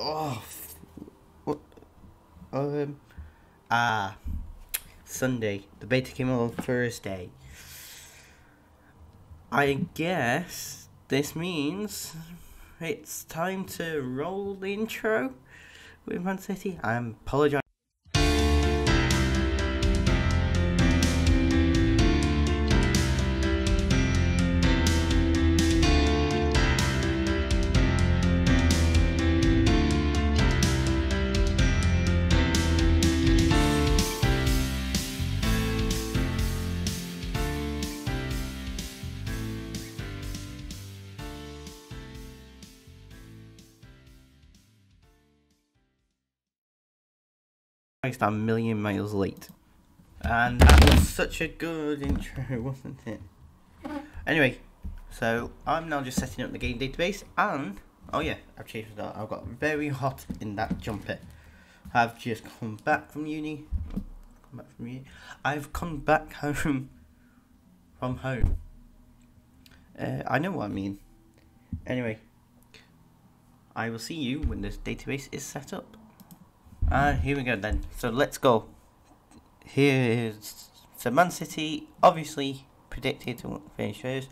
Oh, what? Um, ah, Sunday. The beta came out on Thursday. I guess this means it's time to roll the intro with Man City. I apologize. Christ, I'm a million miles late. And that was such a good intro, wasn't it? Anyway, so I'm now just setting up the game database and oh yeah, I've changed that. I've got very hot in that jumper. I've just come back from uni. Come back from uni. I've come back home from home. Uh, I know what I mean. Anyway, I will see you when this database is set up. Ah, here we go then. So let's go. Here is so Man City obviously predicted to finish first.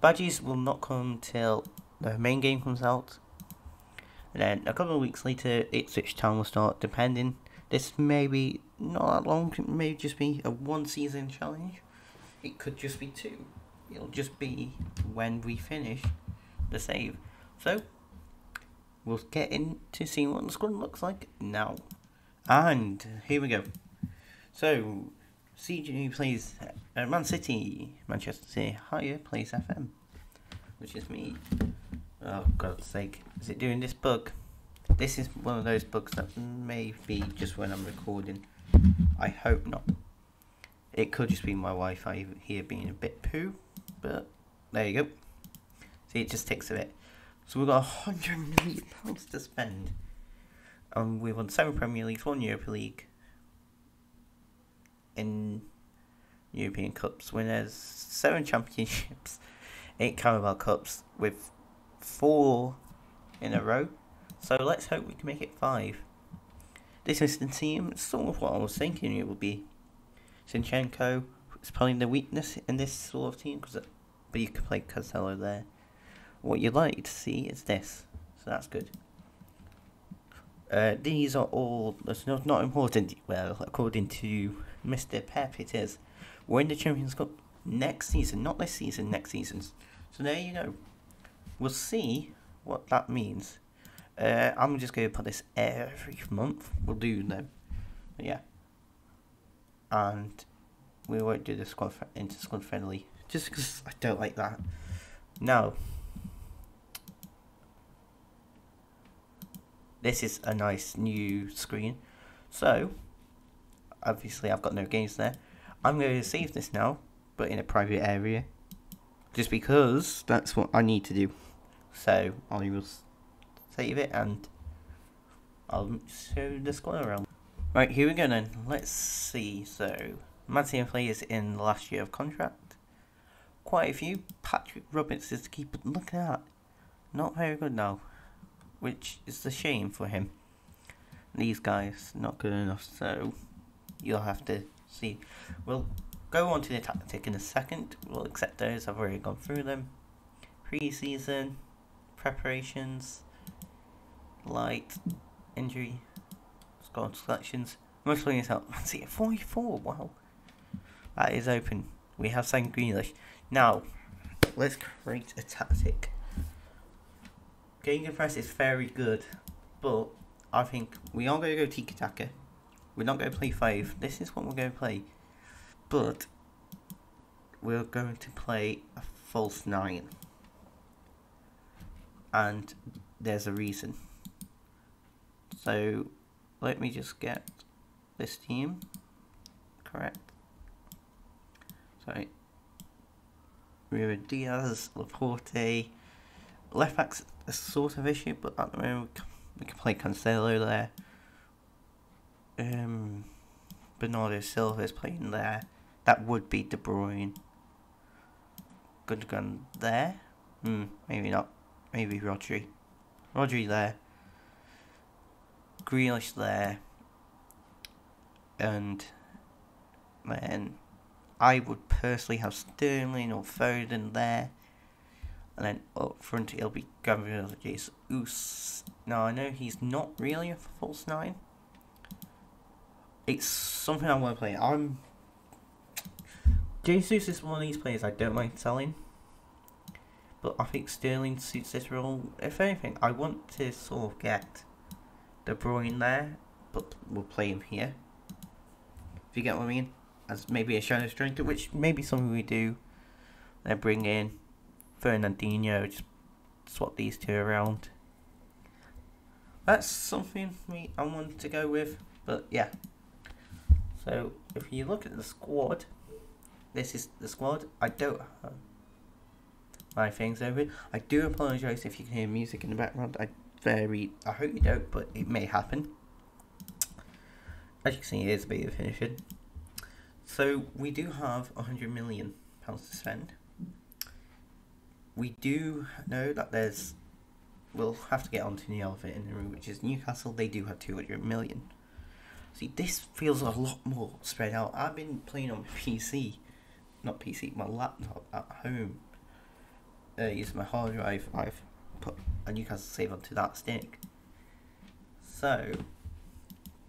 Badges will not come till the main game comes out. And then a couple of weeks later Ipswich Town will start depending. This may be not that long, it may just be a one season challenge. It could just be two. It'll just be when we finish the save. So we'll get into seeing what the squad looks like now. And here we go. So, CJ plays uh, Man City, Manchester City, Higher plays FM, which is me. Oh, God's sake. Is it doing this bug? This is one of those bugs that may be just when I'm recording. I hope not. It could just be my Wi Fi here being a bit poo, but there you go. See, it just takes a bit. So we've got a hundred million pounds to spend. And we won seven Premier Leagues, one Europa League. In European Cups winners, seven championships, eight Carabao Cups with four in a row. So let's hope we can make it five. This is the team, sort of what I was thinking it would be. Zinchenko is probably the weakness in this sort of team, cause, but you could play Cancelo there. What you'd like to see is this, so that's good. Uh, these are all that's not, not important. Well, according to Mr. Pep, it is. We're in the Champions Cup next season, not this season, next season. So there you go. We'll see what that means. Uh, I'm just going to put this every month. We'll do them. But yeah. And we won't do the squad into squad friendly just because I don't like that. Now, this is a nice new screen. So, obviously I've got no games there. I'm going to save this now, but in a private area. Just because that's what I need to do. So, I will save it and I'll show the squad around. Right, here we go then. Let's see. So, Matty is in the last year of contract. Quite a few. Patrick Roberts is the keeper. Look at that. Not very good now which is a shame for him. These guys not good enough, so you'll have to see. We'll go on to the tactic in a second. We'll accept those. I've already gone through them. Pre-season preparations, light injury, squad selections. Most players help. See, 44. Wow, that is open. We have signed Grealish. Now, let's create a tactic. Gegenpress is very good, but I think we are going to go tiki taka. We're not going to play five. This is what we're going to play, but we're going to play a false nine, and there's a reason. So let me just get this team correct. Sorry. Ruben Dias, Laporte, left a sort of issue, but at the moment we can play Cancelo there. Um, Bernardo Silva is playing there. That would be De Bruyne. Gundogan there. Hmm, maybe not. Maybe Rodri. Rodri there. Grealish there, and then I would personally have Sterling or Foden there. And then up front it'll be Gabriel Jesus. Now I know he's not really a false nine. It's something I want to play. I'm Jesus is one of these players I don't mind selling. But I think Sterling suits this role. If anything, I want to sort of get De Bruyne there, but we'll play him here. If you get what I mean? As maybe a shadow striker, which may be something we do. Then bring in Fernandinho, just swap these two around. That's something we I want to go with, but yeah. So if you look at the squad, this is the squad. I don't have my things over. I do apologise if you can hear music in the background. I very I hope you don't, but it may happen. As you can see, it is a bit of finishing. So we do have a hundred million pounds to spend we do know that there's we'll have to get onto the elephant in the room, which is Newcastle. They do have 200 million. See, this feels a lot more spread out. I've been playing on PC, not PC, my laptop at home. Uh, using my hard drive, I've put a Newcastle save onto that stick. So,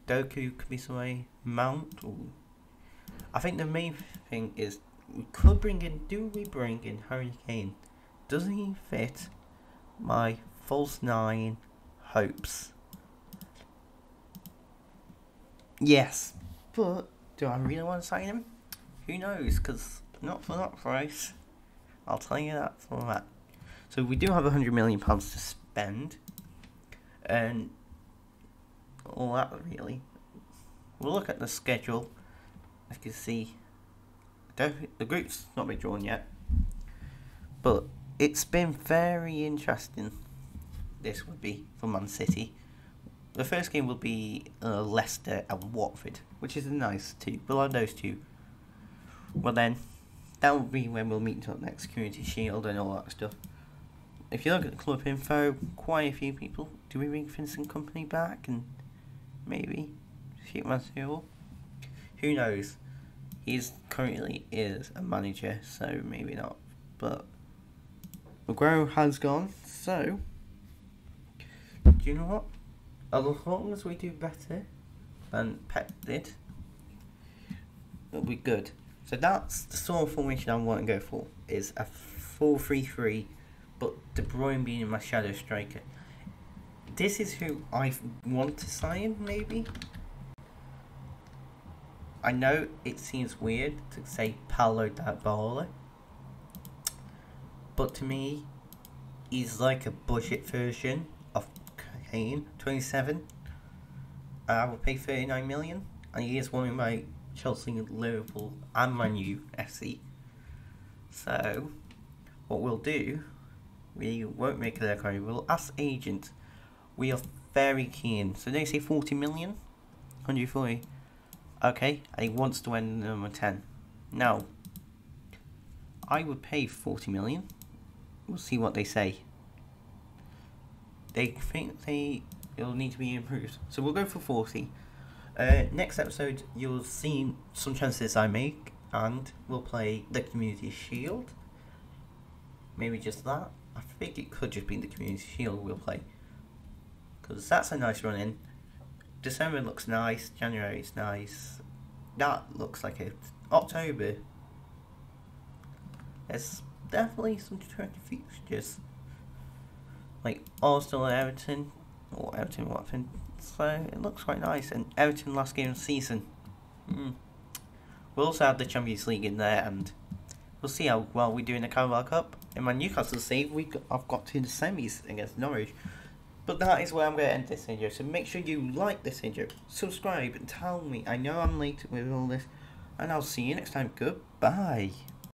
Doku could be some way, Mount. Or, I think the main thing is we could bring in. Do we bring in Harry Kane? Does he fit my false nine hopes? Yes, but do I really want to sign him? Who knows? Because not for that price. I'll tell you that for that. So we do have a hundred million pounds to spend, and all that really. We'll look at the schedule. As you can see, the group's not been drawn yet, but it's been very interesting. This would be for Man City. The first game will be uh, Leicester and Watford, which is a nice too. Below those two, well then, that will be when we'll meet up next Community Shield and all that stuff. If you look at the club info, quite a few people. Do we bring Vincent Kompany back and maybe shoot Martial? Who knows? He's currently is a manager, so maybe not. But Aguero has gone, so do you know what? As long as we do better than Pep did, it'll be good. So that's the sort of formation I want to go for. Is a 4-3-3, but De Bruyne being my shadow striker. This is who I want to sign, maybe. I know it seems weird to say Paulo Dybala, but to me, he's like a budget version of Kane, 27. I would pay 39 million, and he is one of my Chelsea, Liverpool, and my new FC. So, what we'll do, we won't make a inquiry, we'll ask agent. We are very keen. So they say 40 million? 140. Okay, and he wants to win number 10. Now, I would pay 40 million we'll see what they say. They think they it'll need to be improved, so we'll go for forty. Uh, next episode, you'll see some chances I make, and we'll play the Community Shield. Maybe just that. I think it could just be the Community Shield we'll play. Because that's a nice run in. December looks nice, January is nice. That looks like it. October. It's definitely some attractive fixtures. Like Arsenal and Everton, or Everton Watford. So it looks quite nice. And Everton last game of the season. Mm. We'll also have the Champions League in there, and we'll see how well we do in the Carabao Cup. In my Newcastle save, we I've got to the semis against Norwich. But that is where I'm going to end this video. So make sure you like this video, subscribe, and tell me. I know I'm late with all this. And I'll see you next time. Goodbye.